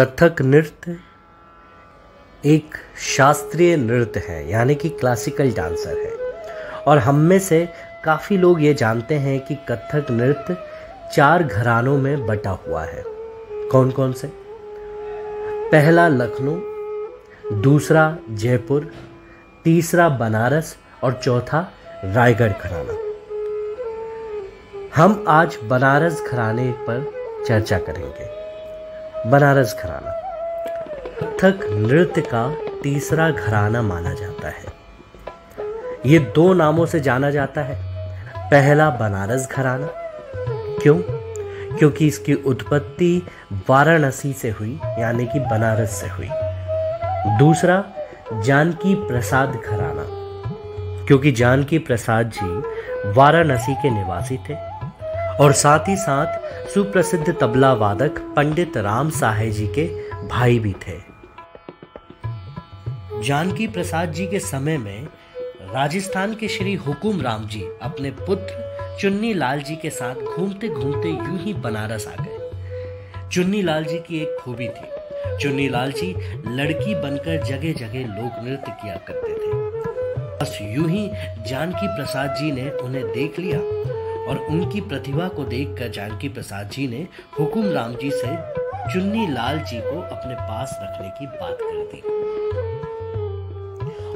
कथक नृत्य एक शास्त्रीय नृत्य है, यानी कि क्लासिकल डांसर है। और हम में से काफ़ी लोग ये जानते हैं कि कथक नृत्य चार घरानों में बटा हुआ है। कौन कौन से? पहला लखनऊ, दूसरा जयपुर, तीसरा बनारस और चौथा रायगढ़ घराना। हम आज बनारस घराने पर चर्चा करेंगे। बनारस घराना। कथक नृत्य का तीसरा घराना माना जाता है। ये दो नामों से जाना जाता है। पहला बनारस घराना। क्यों? क्योंकि इसकी उत्पत्ति वाराणसी से हुई, यानी कि बनारस से हुई। दूसरा, जानकी प्रसाद घराना। क्योंकि जानकी प्रसाद जी वाराणसी के निवासी थे। और साथ ही साथ सुप्रसिद्ध तबला वादक पंडित राम साहे जी के भाई भी थे। जानकी प्रसाद जी के समय में राजस्थान के श्री हुकुम राम जी अपने पुत्र चुन्नी लाल जी के साथ घूमते घूमते यूँ ही बनारस आ गए। चुन्नी लाल जी की एक खूबी थी। चुन्नी लाल जी लड़की बनकर जगह जगह लोक नृत्य किया करते थे। बस यूँ ही जानकी प्रसाद जी ने उन्हें देख लिया और उनकी प्रतिभा को देखकर जानकी प्रसाद जी ने हुकुम राम जी से चुन्नी लाल जी को अपने पास रखने की बात कर दी।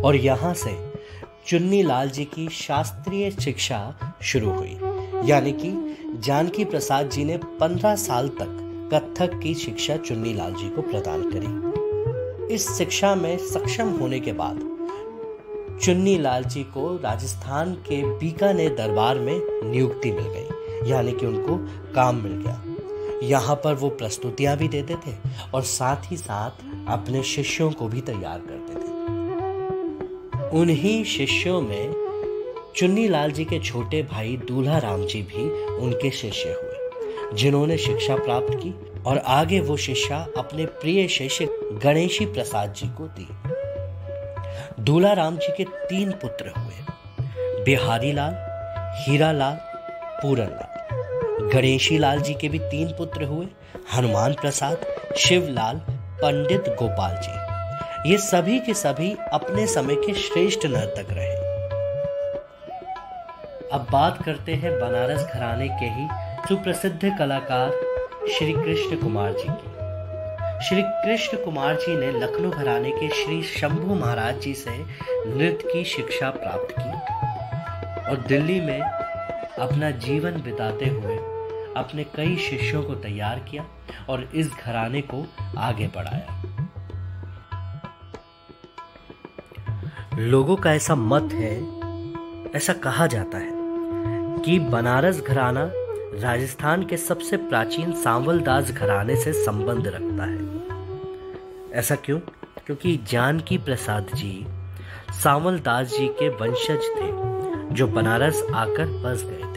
और यहाँ से चुन्नी लाल जी की शास्त्रीय शिक्षा शुरू हुई। यानी कि जानकी प्रसाद जी ने पंद्रह साल तक कथक की शिक्षा चुन्नी लाल जी को प्रदान करी। इस शिक्षा में सक्षम होने के बाद चुन्नी लाल जी को राजस्थान के बीकानेर दरबार में नियुक्ति मिल गई, यानी कि उनको काम मिल गया। यहाँ पर वो प्रस्तुतियाँ भी देते थे और साथ ही साथ अपने शिष्यों को भी तैयार करते थे। उन्हीं शिष्यों में चुन्नी लाल जी के छोटे भाई दूल्हा राम जी भी उनके शिष्य हुए, जिन्होंने शिक्षा प्राप्त की और आगे वो शिक्षा अपने प्रिय शिष्य गणेशी प्रसाद जी को दी। दूल्हा राम जी के तीन पुत्र हुए। बिहारी लाल हीरा लाल पूरन लाल गणेशी लाल जी के भी तीन पुत्र हुए, हनुमान प्रसाद, शिवलाल, पंडित गोपाल जी। ये सभी के सभी अपने समय के श्रेष्ठ नर्तक रहे। अब बात करते हैं बनारस घराने के ही सुप्रसिद्ध कलाकार श्री कृष्ण कुमार जी की। श्री कृष्ण कुमार जी ने लखनऊ घराने के श्री शंभू महाराज जी से नृत्य की शिक्षा प्राप्त की और दिल्ली में अपना जीवन बिताते हुए अपने कई शिष्यों को तैयार किया और इस घराने को आगे बढ़ाया। लोगों का ऐसा मत है, ऐसा कहा जाता है कि बनारस घराना राजस्थान के सबसे प्राचीन सांवलदास घराने से संबंध रखता है। ऐसा क्यों? क्योंकि जानकी प्रसाद जी सावल दास जी के वंशज थे, जो बनारस आकर बस गए।